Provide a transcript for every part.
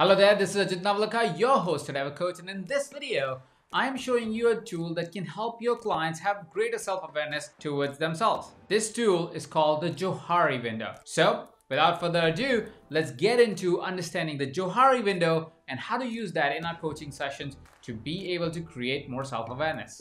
Hello there, this is Ajit Nawalkha, your host at EverCoach, and in this video, I am showing you a tool that can help your clients have greater self-awareness towards themselves. This tool is called the Johari window. So, without further ado, let's get into understanding the Johari window and how to use that in our coaching sessions to be able to create more self-awareness.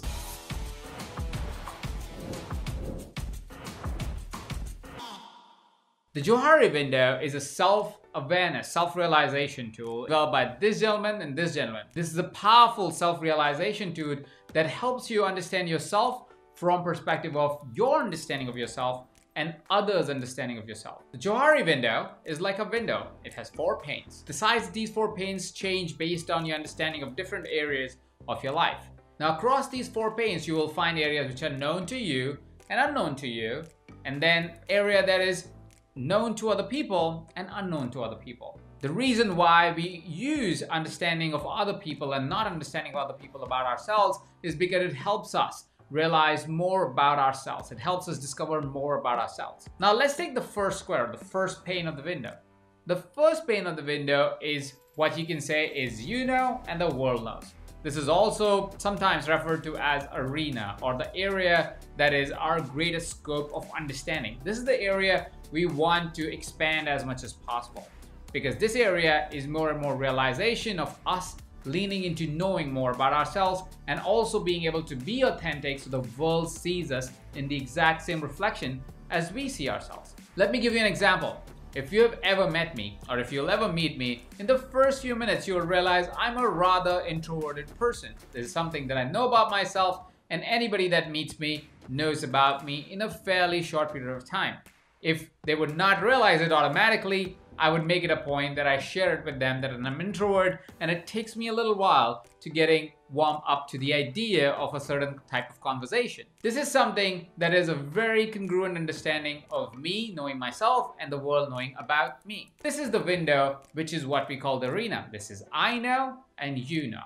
The Johari window is a self-awareness, self-realization tool developed by this gentleman and this gentleman. This is a powerful self-realization tool that helps you understand yourself from perspective of your understanding of yourself and others' understanding of yourself. The Johari window is like a window. It has four panes. The size of these four panes change based on your understanding of different areas of your life. Now across these four panes, you will find areas which are known to you and unknown to you, and then area that is known to other people and unknown to other people. The reason why we use understanding of other people and not understanding of other people about ourselves is because it helps us realize more about ourselves. It helps us discover more about ourselves. Now let's take the first square, the first pane of the window. The first pane of the window is what you can say is you know and the world knows. This is also sometimes referred to as arena or the area that is our greatest scope of understanding. This is the area we want to expand as much as possible because this area is more and more realization of us leaning into knowing more about ourselves and also being able to be authentic so the world sees us in the exact same reflection as we see ourselves. Let me give you an example. If you have ever met me, or if you'll ever meet me, in the first few minutes you'll realize I'm a rather introverted person. This is something that I know about myself, and anybody that meets me knows about me in a fairly short period of time. If they would not realize it automatically, I would make it a point that I share it with them that I'm an introvert and it takes me a little while to getting warm up to the idea of a certain type of conversation. This is something that is a very congruent understanding of me knowing myself and the world knowing about me. This is the window, which is what we call the arena. This is I know and you know.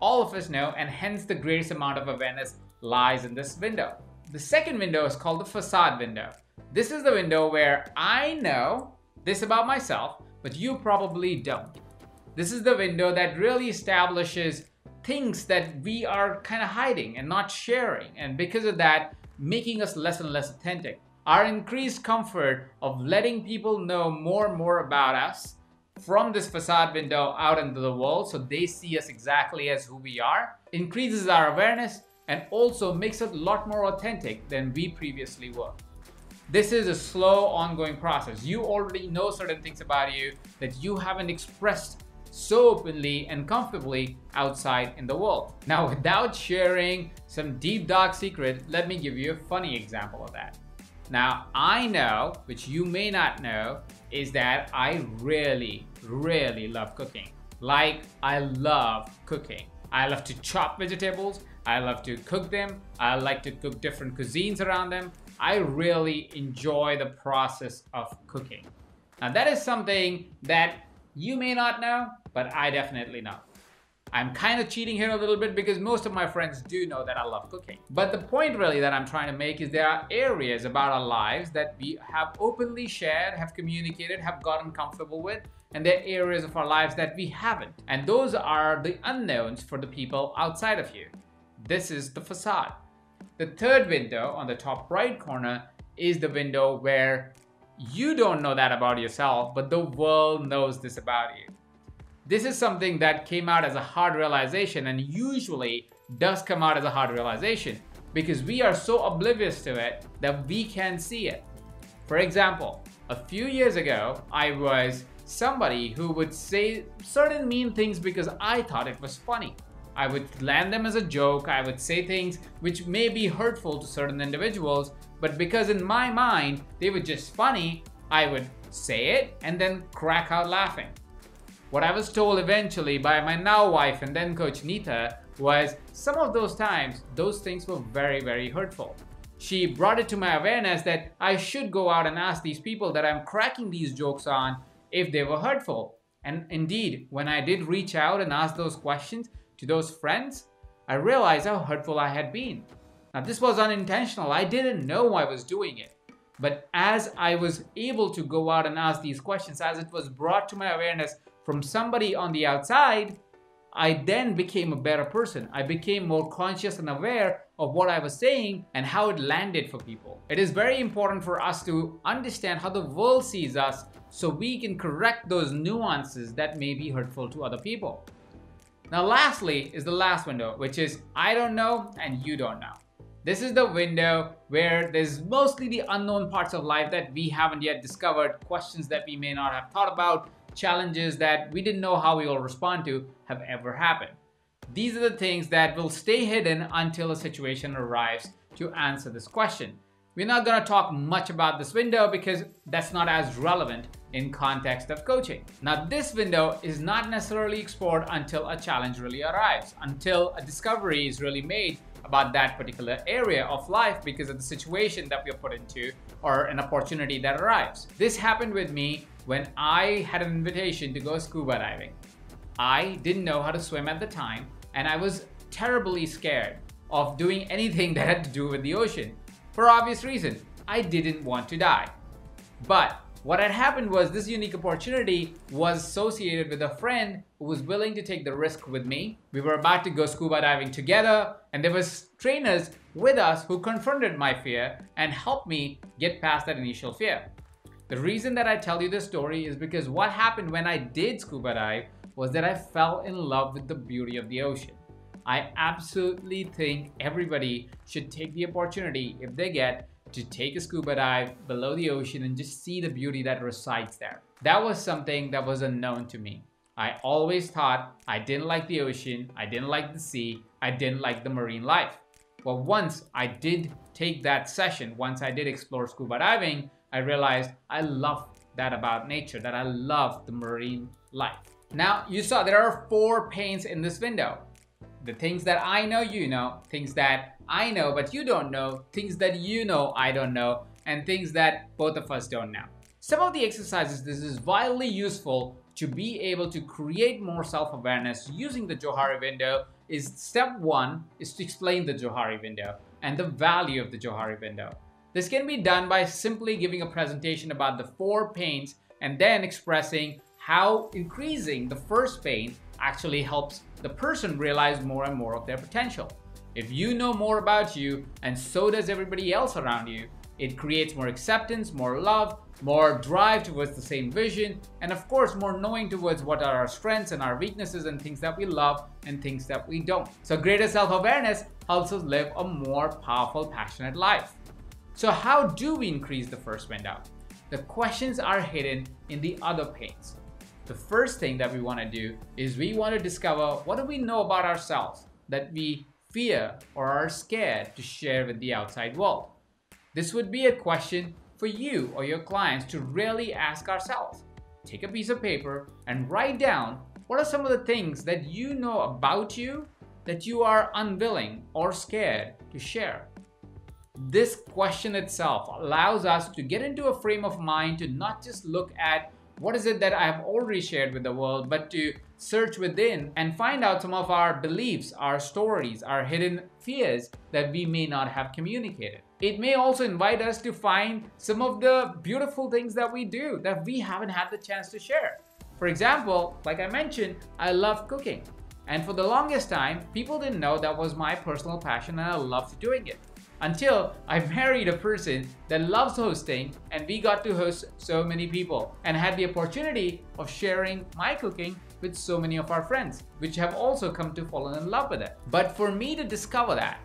All of us know and hence the greatest amount of awareness lies in this window. The second window is called the facade window. This is the window where I know this about myself, but you probably don't. This is the window that really establishes things that we are kind of hiding and not sharing, and because of that, making us less and less authentic. Our increased comfort of letting people know more and more about us from this facade window out into the world so they see us exactly as who we are increases our awareness and also makes us a lot more authentic than we previously were. This is a slow ongoing process. You already know certain things about you that you haven't expressed so openly and comfortably outside in the world. Now, without sharing some deep dark secret, let me give you a funny example of that. Now, I know, which you may not know, is that I really, really love cooking. Like, I love cooking. I love to chop vegetables. I love to cook them. I like to cook different cuisines around them. I really enjoy the process of cooking. Now that is something that you may not know, but I definitely know. I'm kind of cheating here a little bit because most of my friends do know that I love cooking. But the point really that I'm trying to make is there are areas about our lives that we have openly shared, have communicated, have gotten comfortable with, and there are areas of our lives that we haven't. And those are the unknowns for the people outside of you. This is the facade. The third window on the top right corner is the window where you don't know that about yourself, but the world knows this about you. This is something that came out as a hard realization and usually does come out as a hard realization because we are so oblivious to it that we can't see it. For example, a few years ago, I was somebody who would say certain mean things because I thought it was funny. I would land them as a joke, I would say things which may be hurtful to certain individuals, but because in my mind they were just funny, I would say it and then crack out laughing. What I was told eventually by my now wife and then coach Neeta was some of those times, those things were very, very hurtful. She brought it to my awareness that I should go out and ask these people that I'm cracking these jokes on if they were hurtful. And indeed, when I did reach out and ask those questions, to those friends, I realized how hurtful I had been. Now, this was unintentional. I didn't know I was doing it. But as I was able to go out and ask these questions, as it was brought to my awareness from somebody on the outside, I then became a better person. I became more conscious and aware of what I was saying and how it landed for people. It is very important for us to understand how the world sees us so we can correct those nuances that may be hurtful to other people. Now, lastly, is the last window, which is I don't know and you don't know. This is the window where there's mostly the unknown parts of life that we haven't yet discovered, questions that we may not have thought about, challenges that we didn't know how we will respond to have ever happened. These are the things that will stay hidden until a situation arrives to answer this question. We're not going to talk much about this window because that's not as relevant in context of coaching. Now this window is not necessarily explored until a challenge really arrives, until a discovery is really made about that particular area of life because of the situation that we're put into or an opportunity that arrives. This happened with me when I had an invitation to go scuba diving. I didn't know how to swim at the time and I was terribly scared of doing anything that had to do with the ocean. For obvious reason, I didn't want to die. But what had happened was this unique opportunity was associated with a friend who was willing to take the risk with me. We were about to go scuba diving together and there was trainers with us who confronted my fear and helped me get past that initial fear. The reason that I tell you this story is because what happened when I did scuba dive was that I fell in love with the beauty of the ocean. I absolutely think everybody should take the opportunity if they get to take a scuba dive below the ocean and just see the beauty that resides there. That was something that was unknown to me. I always thought I didn't like the ocean, I didn't like the sea, I didn't like the marine life. Well, once I did take that session, once I did explore scuba diving, I realized I love that about nature, that I love the marine life. Now, you saw there are four panes in this window. The things that I know you know, things that I know but you don't know, things that you know I don't know, and things that both of us don't know. Some of the exercises this is vitally useful to be able to create more self-awareness using the Johari window is step one is to explain the Johari window and the value of the Johari window. This can be done by simply giving a presentation about the four panes and then expressing how increasing the first pane actually helps the person realize more and more of their potential. If you know more about you, and so does everybody else around you, it creates more acceptance, more love, more drive towards the same vision, and of course, more knowing towards what are our strengths and our weaknesses and things that we love and things that we don't. So, greater self awareness helps us live a more powerful, passionate life. So, how do we increase the first window? The questions are hidden in the other panes. The first thing that we want to do is we want to discover what do we know about ourselves that we fear, or are scared to share with the outside world? This would be a question for you or your clients to really ask ourselves. Take a piece of paper and write down what are some of the things that you know about you that you are unwilling or scared to share. This question itself allows us to get into a frame of mind to not just look at what is it that I have already shared with the world, but to search within and find out some of our beliefs, our stories, our hidden fears that we may not have communicated. It may also invite us to find some of the beautiful things that we do that we haven't had the chance to share. For example, like I mentioned, I love cooking. And for the longest time, people didn't know that was my personal passion and I loved doing it until I married a person that loves hosting and we got to host so many people and had the opportunity of sharing my cooking with so many of our friends, which have also come to fall in love with it. But for me to discover that,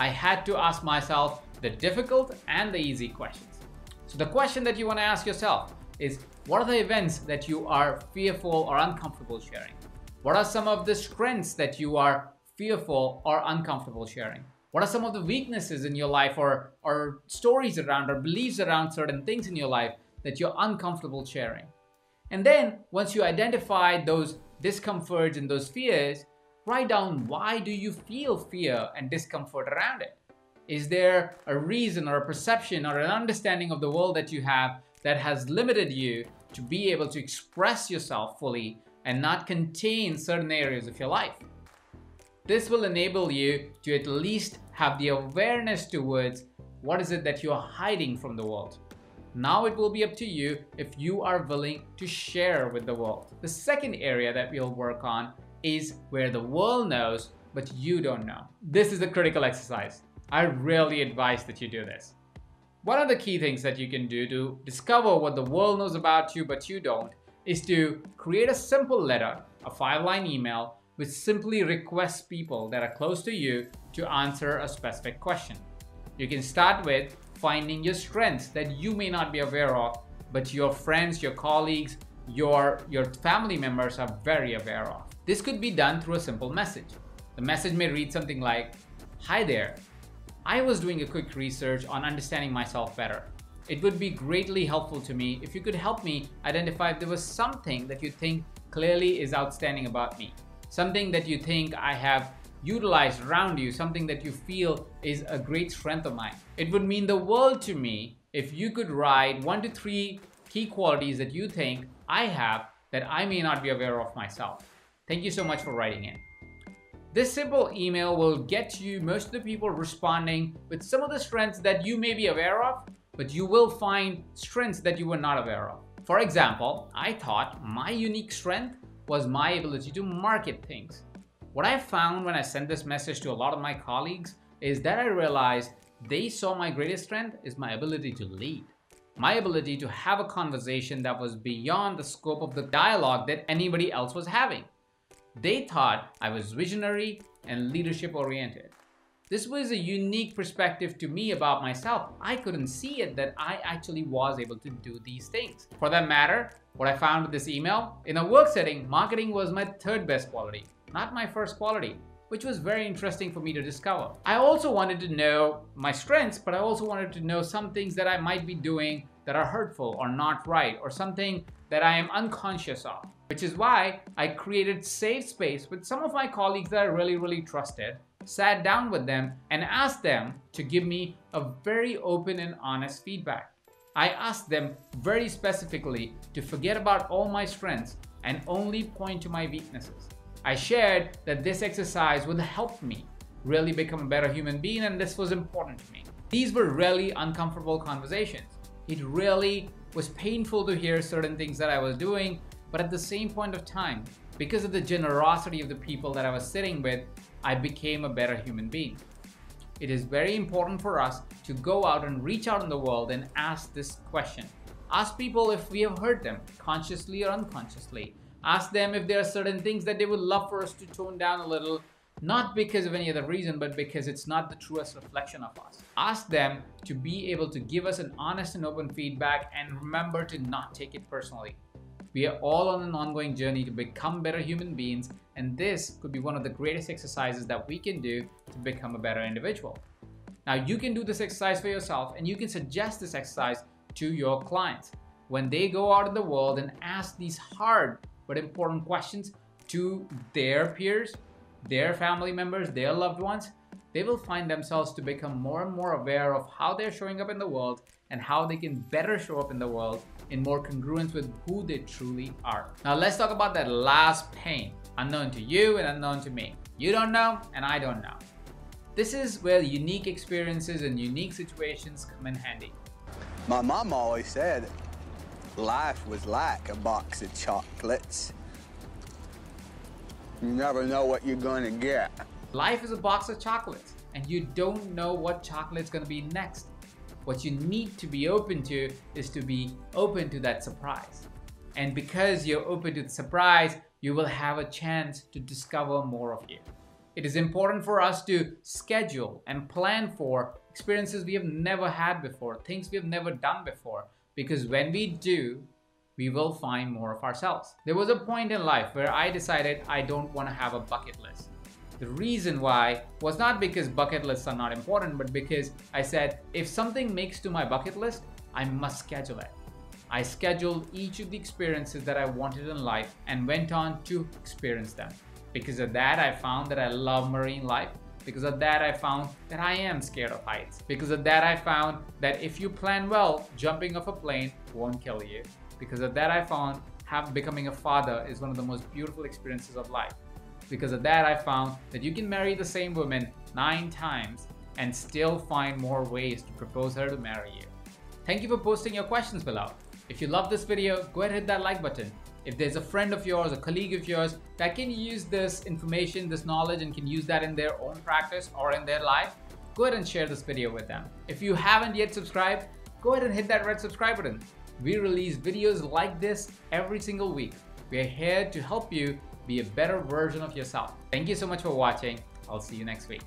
I had to ask myself the difficult and the easy questions. So the question that you want to ask yourself is what are the events that you are fearful or uncomfortable sharing? What are some of the strengths that you are fearful or uncomfortable sharing? What are some of the weaknesses in your life or, or stories around or beliefs around certain things in your life that you're uncomfortable sharing? And then once you identify those discomforts and those fears, write down why do you feel fear and discomfort around it? Is there a reason or a perception or an understanding of the world that you have that has limited you to be able to express yourself fully and not contain certain areas of your life? This will enable you to at least have the awareness towards what is it that you're hiding from the world. Now it will be up to you if you are willing to share with the world. The second area that we'll work on is where the world knows, but you don't know. This is a critical exercise. I really advise that you do this. One of the key things that you can do to discover what the world knows about you but you don't is to create a simple letter, a five line email, which simply requests people that are close to you to answer a specific question. You can start with finding your strengths that you may not be aware of, but your friends, your colleagues, your, your family members are very aware of. This could be done through a simple message. The message may read something like, Hi there, I was doing a quick research on understanding myself better. It would be greatly helpful to me if you could help me identify if there was something that you think clearly is outstanding about me. Something that you think I have utilized around you, something that you feel is a great strength of mine. It would mean the world to me if you could write one to three key qualities that you think I have that I may not be aware of myself. Thank you so much for writing in. This simple email will get you most of the people responding with some of the strengths that you may be aware of, but you will find strengths that you were not aware of. For example, I thought my unique strength was my ability to market things. What I found when I sent this message to a lot of my colleagues is that I realized they saw my greatest strength is my ability to lead. My ability to have a conversation that was beyond the scope of the dialogue that anybody else was having. They thought I was visionary and leadership oriented. This was a unique perspective to me about myself. I couldn't see it that I actually was able to do these things. For that matter, what I found with this email, in a work setting, marketing was my third best quality, not my first quality, which was very interesting for me to discover. I also wanted to know my strengths, but I also wanted to know some things that I might be doing that are hurtful or not right, or something that I am unconscious of which is why I created safe space with some of my colleagues that I really, really trusted, sat down with them and asked them to give me a very open and honest feedback. I asked them very specifically to forget about all my strengths and only point to my weaknesses. I shared that this exercise would help me really become a better human being and this was important to me. These were really uncomfortable conversations. It really was painful to hear certain things that I was doing but at the same point of time, because of the generosity of the people that I was sitting with, I became a better human being. It is very important for us to go out and reach out in the world and ask this question. Ask people if we have hurt them, consciously or unconsciously. Ask them if there are certain things that they would love for us to tone down a little, not because of any other reason, but because it's not the truest reflection of us. Ask them to be able to give us an honest and open feedback and remember to not take it personally. We are all on an ongoing journey to become better human beings, and this could be one of the greatest exercises that we can do to become a better individual. Now, you can do this exercise for yourself, and you can suggest this exercise to your clients when they go out in the world and ask these hard but important questions to their peers, their family members, their loved ones. They will find themselves to become more and more aware of how they're showing up in the world and how they can better show up in the world in more congruence with who they truly are. Now let's talk about that last pane, unknown to you and unknown to me. You don't know and I don't know. This is where unique experiences and unique situations come in handy. My mom always said life was like a box of chocolates. You never know what you're going to get. Life is a box of chocolates, and you don't know what chocolate's going to be next. What you need to be open to is to be open to that surprise. And because you're open to the surprise, you will have a chance to discover more of you. It is important for us to schedule and plan for experiences we have never had before, things we have never done before, because when we do, we will find more of ourselves. There was a point in life where I decided I don't want to have a bucket list. The reason why was not because bucket lists are not important, but because I said if something makes to my bucket list, I must schedule it. I scheduled each of the experiences that I wanted in life and went on to experience them. Because of that, I found that I love marine life. Because of that, I found that I am scared of heights. Because of that, I found that if you plan well, jumping off a plane won't kill you. Because of that, I found have becoming a father is one of the most beautiful experiences of life. Because of that, I found that you can marry the same woman nine times and still find more ways to propose her to marry you. Thank you for posting your questions below. If you love this video, go ahead and hit that like button. If there's a friend of yours, a colleague of yours that can use this information, this knowledge, and can use that in their own practice or in their life, go ahead and share this video with them. If you haven't yet subscribed, go ahead and hit that red subscribe button. We release videos like this every single week. We are here to help you be a better version of yourself. Thank you so much for watching. I'll see you next week.